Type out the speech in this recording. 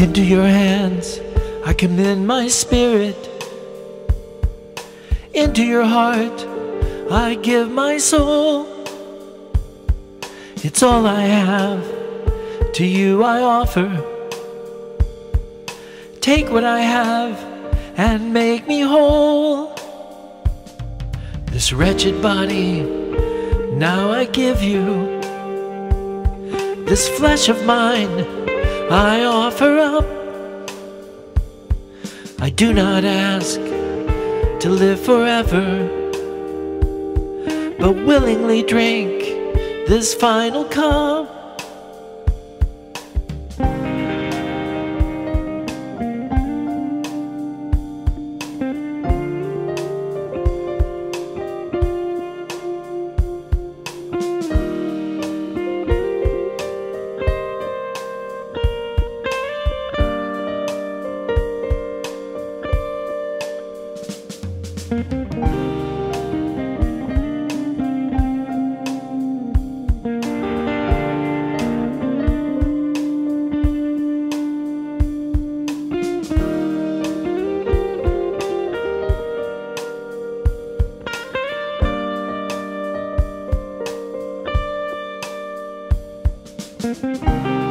Into your hands I commend my spirit. Into your heart I give my soul. It's all I have, to you I offer. Take what I have and make me whole. This wretched body, now I give you. This flesh of mine, I offer up. I do not ask to live forever, but willingly drink this final cup. Música